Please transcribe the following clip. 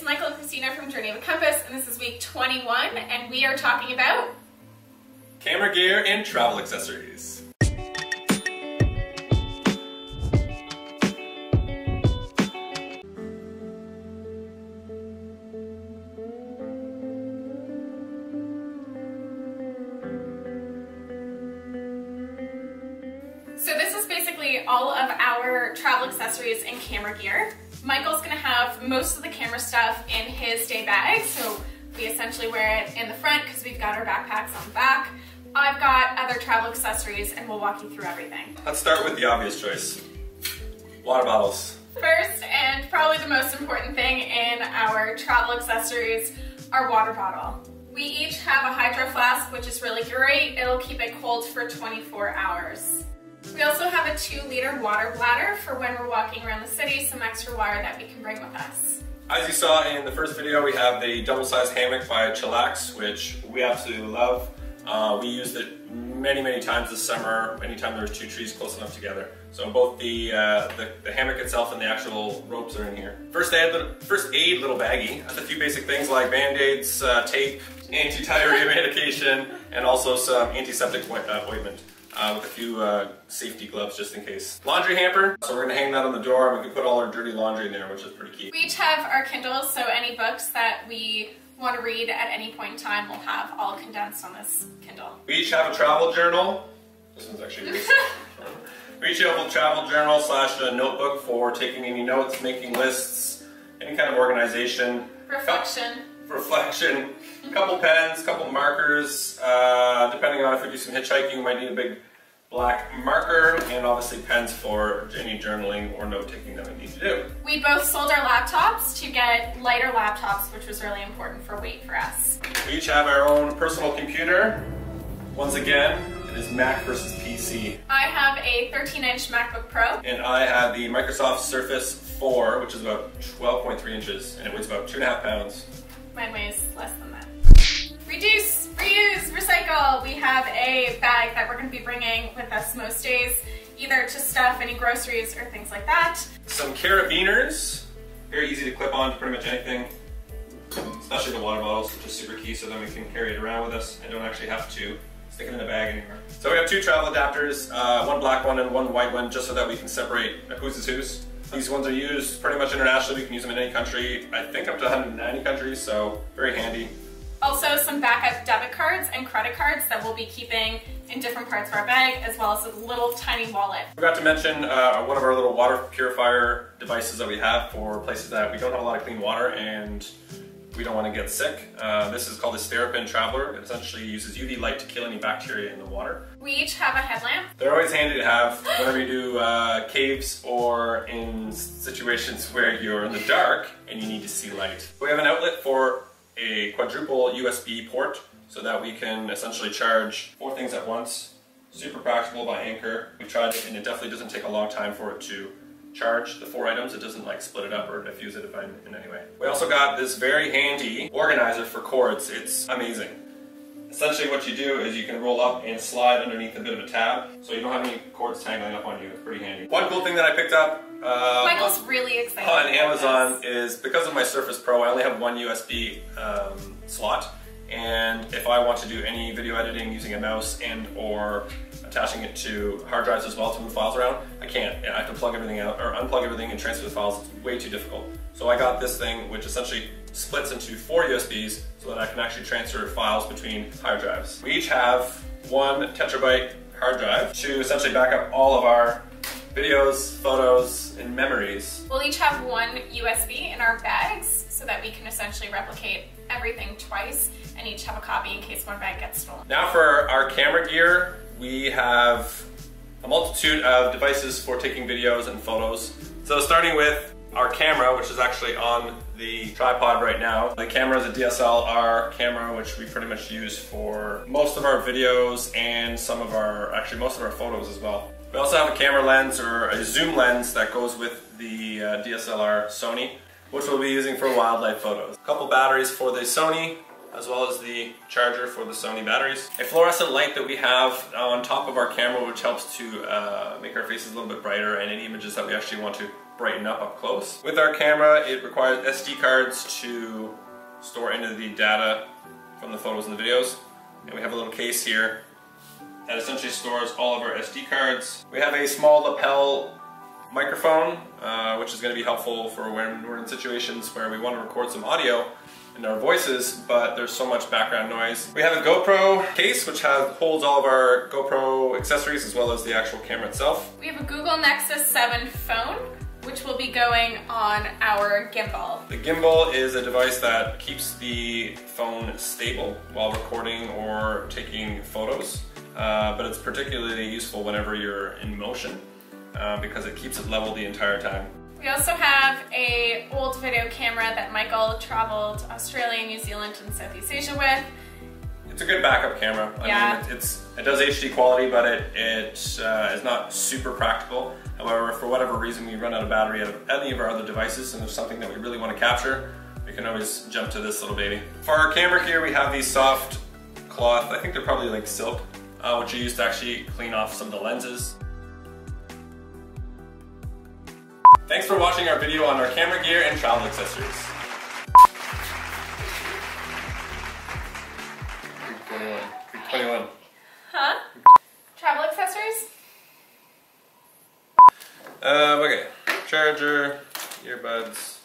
it's Michael and Christina from Journey of a Compass, and this is week 21, and we are talking about camera gear and travel accessories. So this is basically all of our travel accessories and camera gear. Michael's gonna have most of the camera stuff in his day bag, so we essentially wear it in the front because we've got our backpacks on the back. I've got other travel accessories and we'll walk you through everything. Let's start with the obvious choice. Water bottles. First, and probably the most important thing in our travel accessories, our water bottle. We each have a hydro flask, which is really great. It'll keep it cold for 24 hours. We also have a two liter water bladder for when we're walking around the city, some extra water that we can bring with us. As you saw in the first video, we have the double-sized hammock by Chillax, which we absolutely love. Uh, we used it many, many times this summer, anytime there was two trees close enough together. So both the, uh, the, the, hammock itself and the actual ropes are in here. First aid, first aid little baggie has a few basic things like band-aids, uh, tape, anti-diarrhea medication, and also some antiseptic uh, ointment uh, with a few uh, safety gloves just in case. Laundry hamper, so we're gonna hang that on the door and we can put all our dirty laundry in there, which is pretty key. We each have our Kindles, so any books that we want to read at any point in time we'll have all condensed on this Kindle. We each have a travel journal. This one's actually We each have a travel journal slash a notebook for taking any notes, making lists, any kind of organization. Reflection. Reflection. Couple pens, couple markers. Uh, depending on if we do some hitchhiking, we might need a big black marker, and obviously pens for any journaling or note-taking that we need to do. We both sold our laptops to get lighter laptops, which was really important for weight for us. We each have our own personal computer. Once again, it is Mac versus PC. I have a 13-inch MacBook Pro. And I have the Microsoft Surface 4, which is about 12.3 inches, and it weighs about two and a half pounds. Mine weighs less than that. Reduce, reuse, recycle. We have a bag that we're going to be bringing with us most days, either to stuff any groceries or things like that. Some carabiners, very easy to clip on to pretty much anything, especially the water bottles, which is super key so then we can carry it around with us and don't actually have to stick it in a bag anymore. So we have two travel adapters, uh, one black one and one white one, just so that we can separate whose is whose. These ones are used pretty much internationally. We can use them in any country. I think up to 190 countries, so very handy. Also some backup debit cards and credit cards that we'll be keeping in different parts of our bag, as well as a little tiny wallet. Forgot to mention uh, one of our little water purifier devices that we have for places that we don't have a lot of clean water and we don't want to get sick. Uh, this is called the SteriPEN Traveler. It essentially uses UV light to kill any bacteria in the water. We each have a headlamp. They're always handy to have whenever you do uh, caves or in situations where you're in the dark and you need to see light. We have an outlet for a quadruple USB port so that we can essentially charge four things at once. Super practical by Anker. We tried it and it definitely doesn't take a long time for it to charge the four items. It doesn't like split it up or diffuse it in any way. We also got this very handy organizer for cords. It's amazing. Essentially what you do is you can roll up and slide underneath a bit of a tab so you don't have any cords tangling up on you. It's pretty handy. One cool thing that I picked up uh, Michael's really excited on Amazon is because of my Surface Pro I only have one USB um, slot and if I want to do any video editing using a mouse and or attaching it to hard drives as well to move files around, I can't. I have to plug everything out or unplug everything and transfer the files. It's way too difficult. So I got this thing which essentially splits into four USBs so that I can actually transfer files between hard drives. We each have one terabyte hard drive to essentially back up all of our videos, photos, and memories. We'll each have one USB in our bags so that we can essentially replicate everything twice and each have a copy in case one bag gets stolen. Now for our camera gear, we have a multitude of devices for taking videos and photos. So starting with our camera, which is actually on the tripod right now. The camera is a DSLR camera, which we pretty much use for most of our videos and some of our, actually most of our photos as well. We also have a camera lens or a zoom lens that goes with the uh, DSLR Sony, which we'll be using for wildlife photos. A couple batteries for the Sony, as well as the charger for the Sony batteries. A fluorescent light that we have on top of our camera which helps to uh, make our faces a little bit brighter and any images that we actually want to brighten up up close. With our camera, it requires SD cards to store into the data from the photos and the videos. And we have a little case here that essentially stores all of our SD cards. We have a small lapel microphone, uh, which is going to be helpful for when we're in situations where we want to record some audio in our voices, but there's so much background noise. We have a GoPro case, which has, holds all of our GoPro accessories as well as the actual camera itself. We have a Google Nexus 7 phone, which will be going on our gimbal. The gimbal is a device that keeps the phone stable while recording or taking photos, uh, but it's particularly useful whenever you're in motion uh, because it keeps it level the entire time. We also have a old video camera that Michael traveled Australia, New Zealand, and Southeast Asia with. It's a good backup camera. I yeah. mean, it, it's it does HD quality, but it it uh, is not super practical. However, for whatever reason we run out of battery out of any of our other devices, and there's something that we really want to capture, we can always jump to this little baby. For our camera here, we have these soft cloth. I think they're probably like silk, uh, which you use to actually clean off some of the lenses. Thanks for watching our video on our camera gear and travel accessories. Week 21. Week 21. Huh? Travel accessories? Um, okay. Charger, earbuds.